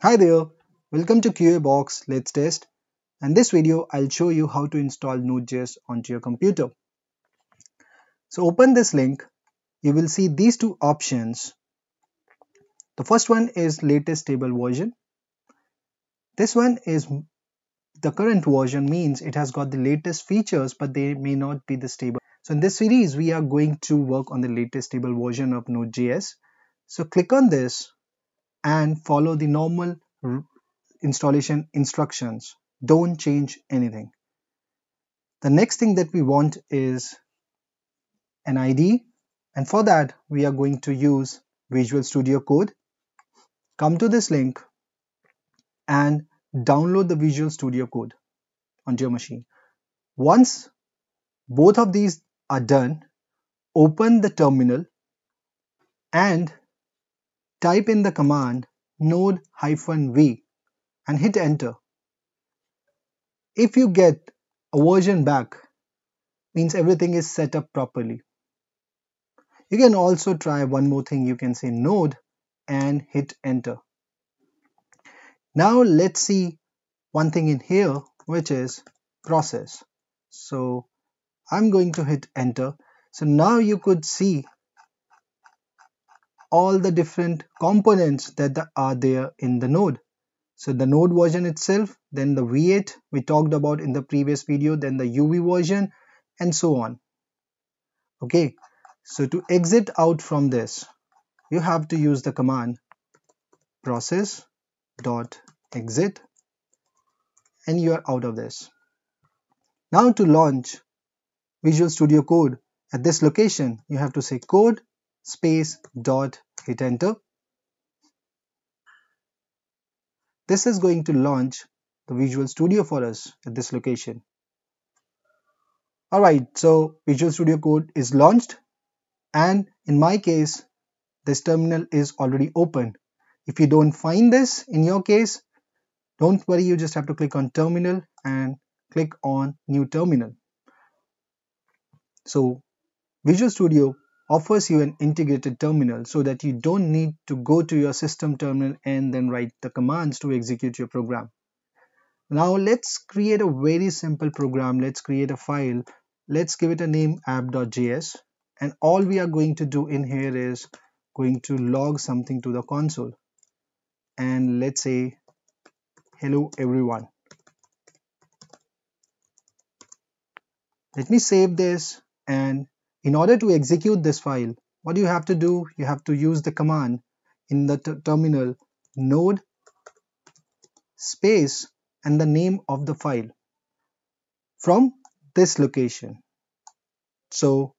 Hi there, welcome to QA Box Let's Test and this video I'll show you how to install Node.js onto your computer. So open this link, you will see these two options. The first one is latest stable version. This one is the current version means it has got the latest features but they may not be the stable. So in this series we are going to work on the latest stable version of Node.js. So click on this and follow the normal installation instructions. Don't change anything. The next thing that we want is an ID and for that we are going to use Visual Studio Code. Come to this link and download the Visual Studio Code onto your machine. Once both of these are done, open the terminal and type in the command node-v and hit enter. If you get a version back, means everything is set up properly. You can also try one more thing. You can say node and hit enter. Now let's see one thing in here, which is process. So I'm going to hit enter. So now you could see all the different components that are there in the node. So the node version itself, then the V8 we talked about in the previous video, then the UV version and so on. Okay, so to exit out from this, you have to use the command process dot exit and you are out of this. Now to launch Visual Studio Code at this location, you have to say code space dot hit enter. This is going to launch the Visual Studio for us at this location. Alright, so Visual Studio Code is launched and in my case, this terminal is already open. If you don't find this in your case, don't worry, you just have to click on terminal and click on new terminal. So Visual Studio offers you an integrated terminal so that you don't need to go to your system terminal and then write the commands to execute your program. Now let's create a very simple program. Let's create a file. Let's give it a name app.js and all we are going to do in here is going to log something to the console and let's say hello everyone. Let me save this and in order to execute this file, what you have to do, you have to use the command in the terminal node space and the name of the file from this location. So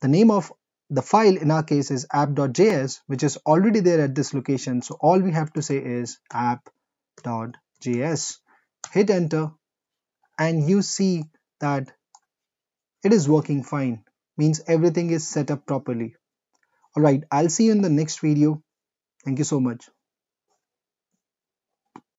the name of the file in our case is app.js which is already there at this location. So all we have to say is app.js. Hit enter and you see that it is working fine. Means everything is set up properly. Alright I'll see you in the next video. Thank you so much